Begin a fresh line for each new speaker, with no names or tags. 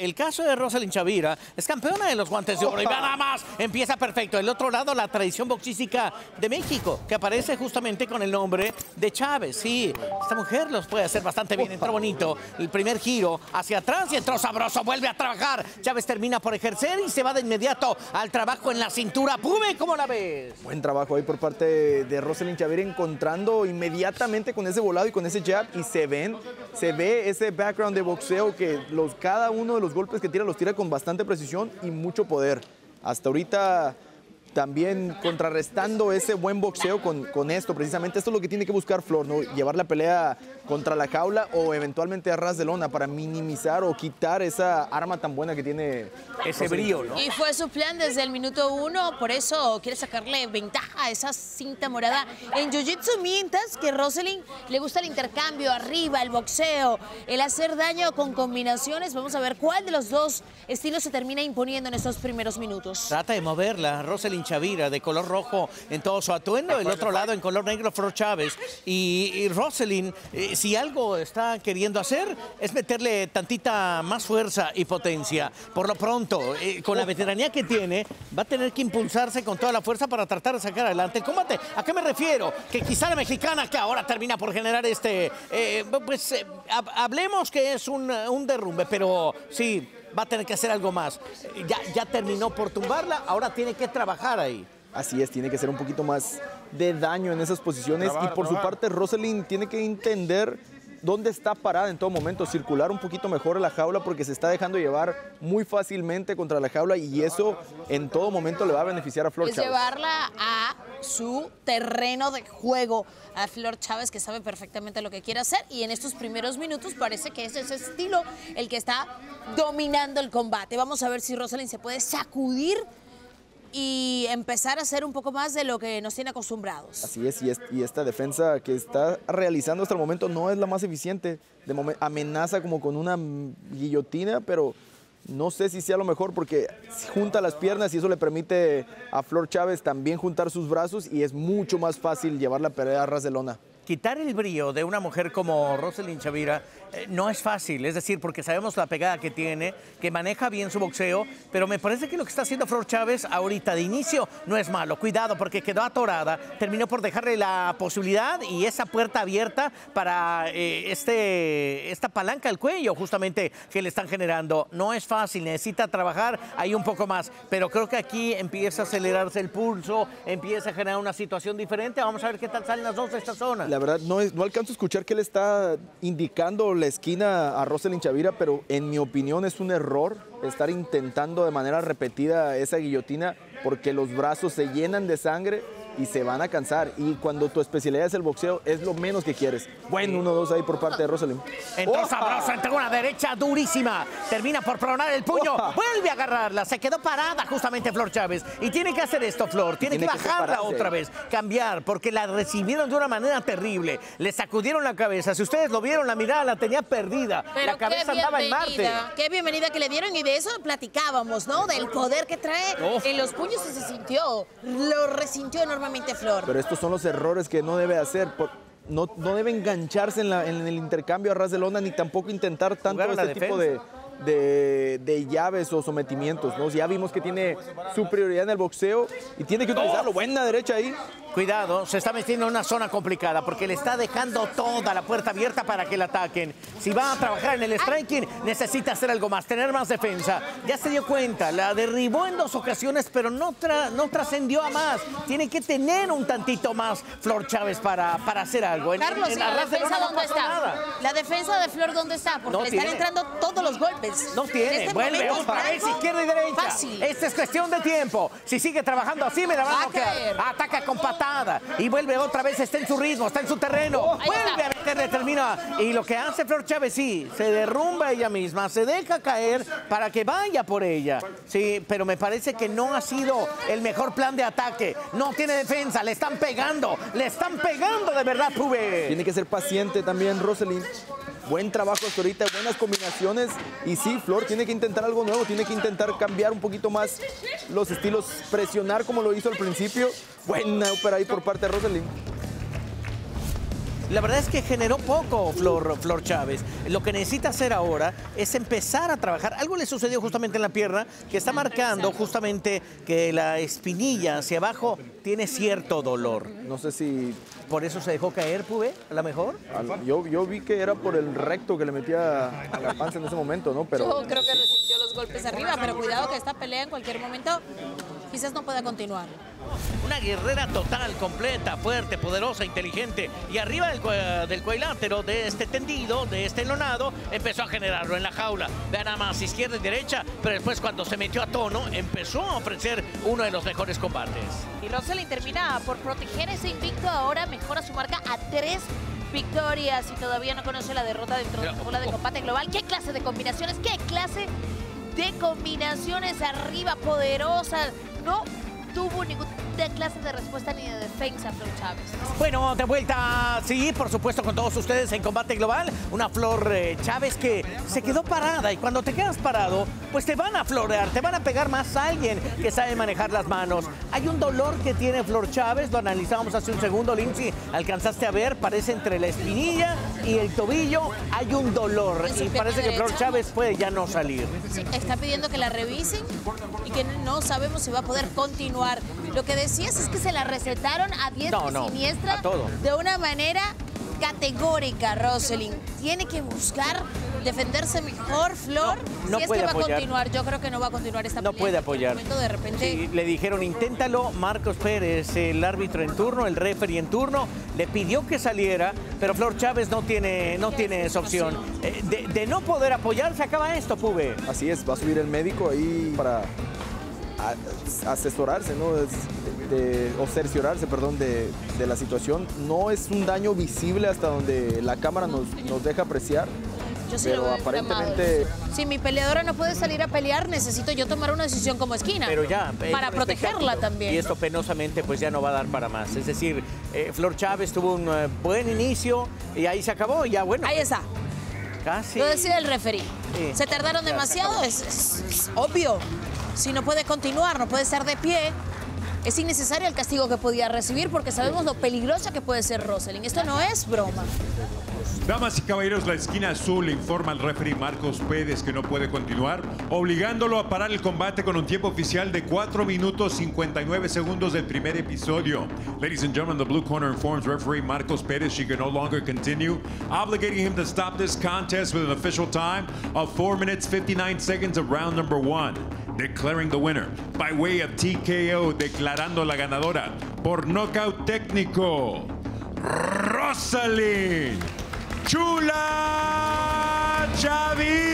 El caso de Rosalind Chavira es campeona de los guantes de oro y nada más empieza perfecto. El otro lado, la tradición boxística de México, que aparece justamente con el nombre de Chávez. Sí, esta mujer los puede hacer bastante bien. Entró bonito. El primer giro hacia atrás y entró sabroso. Vuelve a trabajar. Chávez termina por ejercer y se va de inmediato al trabajo en la cintura. Pume, ¿cómo la ves?
Buen trabajo ahí por parte de Rosalind Chavira encontrando inmediatamente con ese volado y con ese jab y se ven, se ve ese background de boxeo que los, cada uno de los golpes que tira los tira con bastante precisión y mucho poder. Hasta ahorita también contrarrestando ese buen boxeo con, con, esto, precisamente esto es lo que tiene que buscar Flor, ¿no? llevar la pelea contra la jaula o eventualmente a ras de lona para minimizar o quitar esa arma tan buena que tiene
ese brío. ¿no?
Y fue su plan desde el minuto uno, por eso quiere sacarle ventaja a esa cinta morada en Jiu-Jitsu, mientras que Rosalind le gusta el intercambio arriba, el boxeo, el hacer daño con combinaciones. Vamos a ver cuál de los dos estilos se termina imponiendo en estos primeros minutos.
Trata de moverla, Chavira, de color rojo en todo su atuendo, el otro lado en color negro, Flor Chávez. Y, y Rosalind, eh, si algo está queriendo hacer, es meterle tantita más fuerza y potencia. Por lo pronto, eh, con la veteranía que tiene, va a tener que impulsarse con toda la fuerza para tratar de sacar adelante el combate. ¿A qué me refiero? Que quizá la mexicana, que ahora termina por generar este, eh, pues hablemos que es un, un derrumbe, pero sí, va a tener que hacer algo más. Ya, ya terminó por tumbarla, ahora tiene que trabajar ahí.
Así es, tiene que ser un poquito más de daño en esas posiciones. y por su parte, Rosalind tiene que entender dónde está parada en todo momento, circular un poquito mejor la jaula porque se está dejando llevar muy fácilmente contra la jaula y eso en todo momento le va a beneficiar a Flor
es
Chávez.
llevarla a su terreno de juego a Flor Chávez que sabe perfectamente lo que quiere hacer y en estos primeros minutos parece que es ese estilo el que está dominando el combate. Vamos a ver si Rosalind se puede sacudir y empezar a hacer un poco más de lo que nos tiene acostumbrados.
Así es, y, es, y esta defensa que está realizando hasta el momento no es la más eficiente. Amenaza como con una guillotina, pero no sé si sea lo mejor porque junta las piernas y eso le permite a Flor Chávez también juntar sus brazos y es mucho más fácil llevar la pelea a ras de lona
quitar el brillo de una mujer como Rosalind Chavira eh, no es fácil, es decir, porque sabemos la pegada que tiene, que maneja bien su boxeo, pero me parece que lo que está haciendo Flor Chávez ahorita de inicio no es malo. Cuidado, porque quedó atorada, terminó por dejarle la posibilidad y esa puerta abierta para eh, este, esta palanca al cuello justamente que le están generando. No es fácil, necesita trabajar ahí un poco más, pero creo que aquí empieza a acelerarse el pulso, empieza a generar una situación diferente. Vamos a ver qué tal salen las dos de esta zona.
Verdad, no, no alcanzo a escuchar qué le está indicando la esquina a Rosalind Chavira, pero en mi opinión es un error estar intentando de manera repetida esa guillotina porque los brazos se llenan de sangre y se van a cansar. Y cuando tu especialidad es el boxeo, es lo menos que quieres. Bueno, uno, dos ahí por parte de Rosalind.
Entró sabroso, entró una derecha durísima. Termina por pronar el puño. Vuelve a agarrarla. Se quedó parada justamente Flor Chávez. Y tiene que hacer esto, Flor. Tiene, tiene que, que bajarla otra vez. Cambiar, porque la recibieron de una manera terrible. Le sacudieron la cabeza. Si ustedes lo vieron, la mirada la tenía perdida.
Pero
la cabeza andaba en Marte.
Qué bienvenida que le dieron. Y de eso platicábamos, ¿no? Del poder que trae oh. en los puños y se sintió. Lo resintió enormemente Flor.
Pero estos son los errores que no debe hacer. Por, no, no, debe engancharse en, la, en, el intercambio a ras de lona ni tampoco intentar tanto este
defensa.
tipo de, de, de, llaves o sometimientos. ¿no? Ya vimos que tiene su prioridad en el boxeo y tiene que utilizarlo. Buena derecha ahí.
Cuidado, se está metiendo en una zona complicada porque le está dejando toda la puerta abierta para que la ataquen. Si va a trabajar en el striking, necesita hacer algo más, tener más defensa. Ya se dio cuenta, la derribó en dos ocasiones, pero no, tra no trascendió a más. Tiene que tener un tantito más Flor Chávez para, para hacer algo. En,
Carlos,
en
¿y la, defensa
no
dónde está?
nada.
La defensa de Flor, ¿dónde está? Porque
No
le
tiene.
están entrando todos los golpes.
No tiene,
En este
vuelve otra vez, izquierda y derecha.
Fácil.
Esta es cuestión de tiempo. Si sigue trabajando así, me la van
Va
a
a.
Ataca con patada y vuelve otra vez, está en su ritmo, está en su terreno. Vuelve a meterle, termina. Y lo que hace Flor Chávez, sí, se derrumba ella misma, se deja caer para que vaya por ella. Sí, pero me parece que no ha sido el mejor plan de ataque. No tiene defensa, le están pegando, le están pegando de verdad, Pube.
Tiene que ser paciente también Rosalind. Buen trabajo hasta ahorita, buenas combinaciones. Y sí, Flor tiene que intentar algo nuevo, tiene que intentar cambiar un poquito más los estilos, presionar como lo hizo al principio. Buena ópera ahí por parte de Rosalind.
La verdad es que generó poco Flor, Flor Chávez. Lo que necesita hacer ahora es empezar a trabajar. Algo le sucedió justamente en la pierna que está marcando justamente que la espinilla hacia abajo tiene cierto dolor.
No sé si
Por eso se dejó caer, Pube, a lo mejor.
al- yo, yo vi que era por el recto que le metía a la panza en ese momento, ¿no? Pero
Yo creo que resistió los golpes arriba, pero cuidado que esta pelea en cualquier momento quizás no pueda continuar.
Una guerrera total, completa, fuerte, poderosa, inteligente. Y arriba del, del cuadrilátero de este tendido, de este lonado, empezó a generarlo en la jaula. Vean nada más izquierda y derecha, pero después cuando se metió a tono, empezó a ofrecer uno de los mejores combates.
Y Rosalind termina por proteger ese invicto, ahora mejora su marca a tres victorias y todavía no conoce la derrota dentro de la tabla de combate global. ¿Qué clase de combinaciones? ¿Qué clase de combinaciones arriba poderosas? No tuvo ningún ninguna clase de respuesta ni de defensa Flor Chávez.
Bueno, de vuelta, sí, por supuesto, con todos ustedes en Combate Global. Una Flor eh, Chávez que se quedó parada y cuando te quedas parado, pues te van a florear, te van a pegar más a alguien que sabe manejar las manos. Hay un dolor que tiene Flor Chávez, lo analizábamos hace un segundo, Lindsay, alcanzaste a ver, parece entre la espinilla y el tobillo, hay un dolor y parece que Flor. Chávez puede ya no salir.
Sí, está pidiendo que la revisen y que no sabemos si va a poder continuar. Lo que decías es que se la recetaron a diestra
No,
y siniestra
a todo.
de una manera categórica, Rosalind. Tiene que buscar defenderse mejor, Flor.
No, no
si es
puede
que va
apoyar.
a continuar, yo creo que no va a continuar esta
No
pelea.
puede
cualquier
apoyar.
momento, de repente,
Sí, le dijeron, inténtalo. Marcos Pérez, el árbitro en turno, el referee en turno, le pidió que saliera, pero Flor Chávez no tiene, no tiene esa opción. Eh, De, de no poder apoyar, se acaba esto, Pube.
así es, va a subir el médico ahí para a- asesorarse, ¿no? Es- de- o cerciorarse, perdón, de, de la situación. No es un daño visible hasta donde la cámara nos, nos deja apreciar.
yo sí
pero
lo veo inflamado.
aparentemente-
Si mi peleadora no puede salir a pelear, necesito yo tomar una decisión como esquina.
Pero ya. es
Para protegerla también.
Y esto penosamente pues ya no va a dar para más. Es decir, eh, Flor Chávez tuvo un eh, buen inicio y ahí se acabó. Y ya bueno,
Ahí está.
casi.
Lo decide el referee.
Sí.
Se tardaron
se
demasiado, es- es obvio. Si no puede continuar, no puede estar de pie, es innecesario el castigo que podía recibir porque sabemos lo peligrosa que puede ser Rosalind. Esto no es broma.
Damas y caballeros, la esquina azul informa al referee Marcos Pérez que no puede continuar, obligándolo a parar el combate con un tiempo oficial de 4 minutos 59 segundos del primer episodio. Ladies and gentlemen, the blue corner informs referee Marcos Pérez she can no longer continue, obligating him to stop this contest with an official time of 4 minutes 59 seconds of round number 1. Declaring the winner by way of TKO, declarando la ganadora por nocaut técnico. Rosalind Chula Chavira.